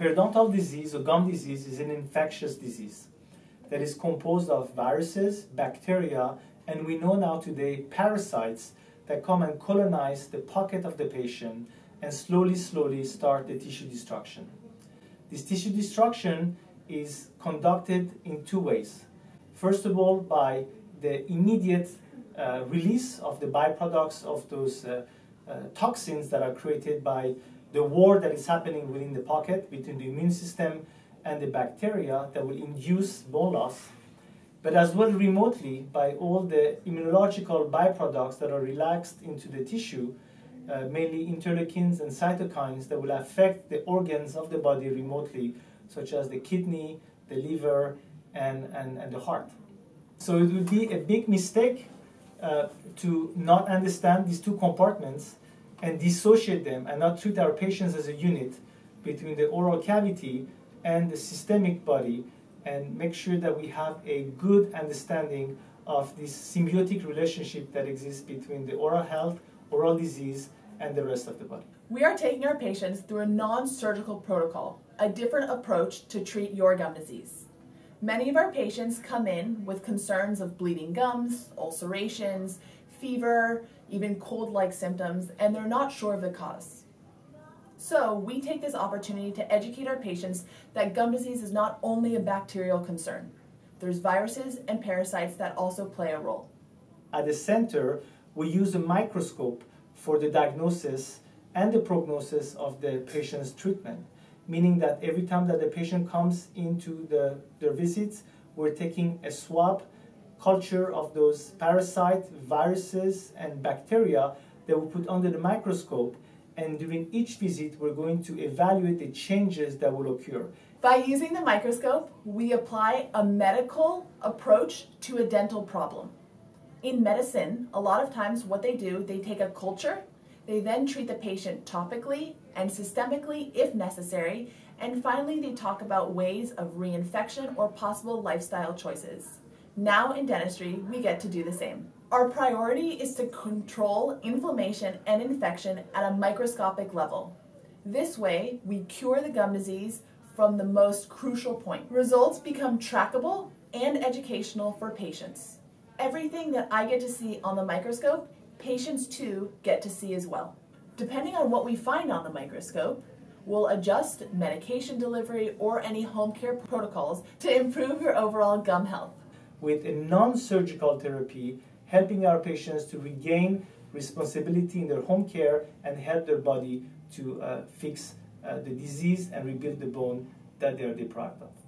Periodontal disease or gum disease is an infectious disease that is composed of viruses, bacteria, and we know now today parasites that come and colonize the pocket of the patient and slowly, slowly start the tissue destruction. This tissue destruction is conducted in two ways. First of all, by the immediate uh, release of the byproducts of those uh, toxins that are created by the war that is happening within the pocket between the immune system and the bacteria that will induce bone loss, but as well remotely by all the immunological byproducts that are relaxed into the tissue, uh, mainly interleukins and cytokines that will affect the organs of the body remotely, such as the kidney, the liver, and, and, and the heart. So it would be a big mistake uh, to not understand these two compartments and dissociate them and not treat our patients as a unit between the oral cavity and the systemic body and make sure that we have a good understanding of this symbiotic relationship that exists between the oral health, oral disease, and the rest of the body. We are taking our patients through a non-surgical protocol, a different approach to treat your gum disease. Many of our patients come in with concerns of bleeding gums, ulcerations, fever, even cold-like symptoms, and they're not sure of the cause. So we take this opportunity to educate our patients that gum disease is not only a bacterial concern. There's viruses and parasites that also play a role. At the center, we use a microscope for the diagnosis and the prognosis of the patient's treatment, meaning that every time that the patient comes into the, their visits, we're taking a swab culture of those parasites, viruses, and bacteria that we put under the microscope. And during each visit, we're going to evaluate the changes that will occur. By using the microscope, we apply a medical approach to a dental problem. In medicine, a lot of times what they do, they take a culture, they then treat the patient topically and systemically if necessary, and finally they talk about ways of reinfection or possible lifestyle choices. Now in dentistry, we get to do the same. Our priority is to control inflammation and infection at a microscopic level. This way, we cure the gum disease from the most crucial point. Results become trackable and educational for patients. Everything that I get to see on the microscope, patients too get to see as well. Depending on what we find on the microscope, we'll adjust medication delivery or any home care protocols to improve your overall gum health with a non-surgical therapy, helping our patients to regain responsibility in their home care and help their body to uh, fix uh, the disease and rebuild the bone that they are deprived of.